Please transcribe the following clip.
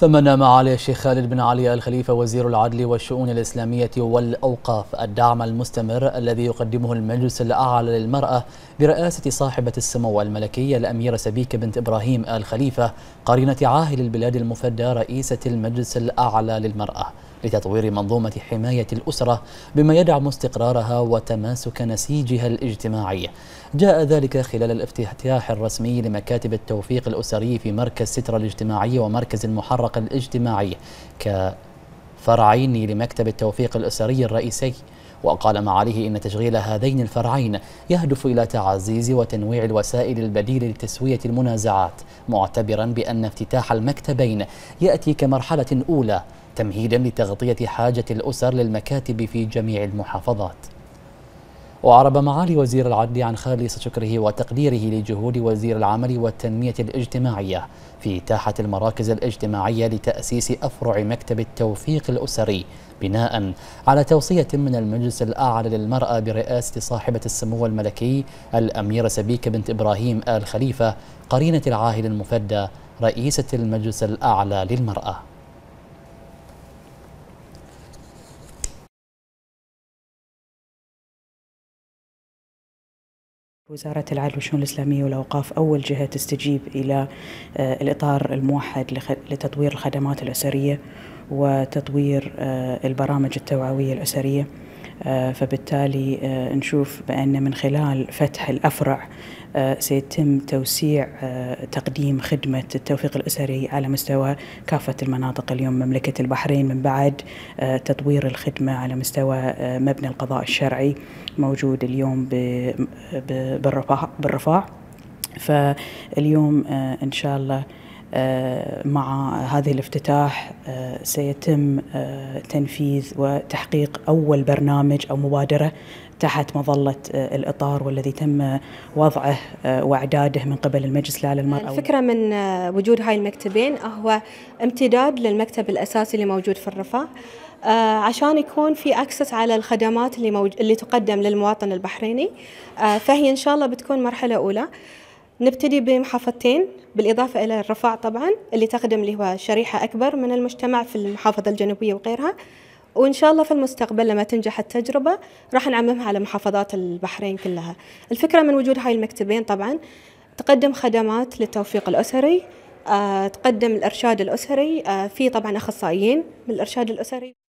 ثمن معالي الشيخ خالد بن علي الخليفة وزير العدل والشؤون الإسلامية والأوقاف الدعم المستمر الذي يقدمه المجلس الأعلى للمرأة برئاسة صاحبة السمو الملكي الأميرة سبيكة بنت إبراهيم الخليفة قرينة عاهل البلاد المفدى رئيسة المجلس الأعلى للمرأة. لتطوير منظومة حماية الأسرة بما يدعم استقرارها وتماسك نسيجها الاجتماعي. جاء ذلك خلال الافتتاح الرسمي لمكاتب التوفيق الأسري في مركز سترة الاجتماعي ومركز المحرق الاجتماعي كفرعين لمكتب التوفيق الأسري الرئيسي. وقال معاليه إن تشغيل هذين الفرعين يهدف إلى تعزيز وتنويع الوسائل البديلة لتسوية المنازعات معتبرا بأن افتتاح المكتبين يأتي كمرحلة أولى تمهيدا لتغطية حاجة الأسر للمكاتب في جميع المحافظات. وأعرب معالي وزير العدل عن خالص شكره وتقديره لجهود وزير العمل والتنمية الاجتماعية في إتاحة المراكز الاجتماعية لتأسيس أفرع مكتب التوفيق الأسري بناء على توصية من المجلس الأعلى للمرأة برئاسة صاحبة السمو الملكي الأميرة سبيكة بنت إبراهيم آل خليفة قرينة العاهل المفدى رئيسة المجلس الأعلى للمرأة. وزارة العدل والشؤون الإسلامية والأوقاف أول جهة تستجيب إلى آه، الإطار الموحد لتطوير الخدمات الأسرية وتطوير آه، البرامج التوعوية الأسرية. فبالتالي نشوف بأن من خلال فتح الأفرع سيتم توسيع تقديم خدمة التوفيق الأسري على مستوى كافة المناطق اليوم. مملكة البحرين من بعد تطوير الخدمة على مستوى مبنى القضاء الشرعي موجود اليوم بالرفاع فاليوم آه، إن شاء الله آه، مع هذه الافتتاح آه، سيتم تنفيذ وتحقيق أول برنامج أو مبادرة تحت مظلة الإطار والذي تم وضعه وإعداده من قبل المجلس الأعلى للمرأة الفكرة من وجود هاي المكتبين هو امتداد للمكتب الأساسي اللي موجود في الرفاه آه، عشان يكون في أكسس على الخدمات اللي موج... اللي تقدم للمواطن البحريني آه، فهي إن شاء الله بتكون مرحلة أولى. نبتدي بمحافظتين بالإضافة إلى الرفاع طبعا اللي تخدم اللي هو شريحة أكبر من المجتمع في المحافظة الجنوبية وغيرها. وإن شاء الله في المستقبل لما تنجح التجربة راح نعممها على محافظات البحرين كلها. الفكرة من وجود هاي المكتبين طبعا تقدم خدمات للتوفيق الأسري آه، تقدم الإرشاد الأسري في طبعا أخصائيين بالإرشاد الأسري.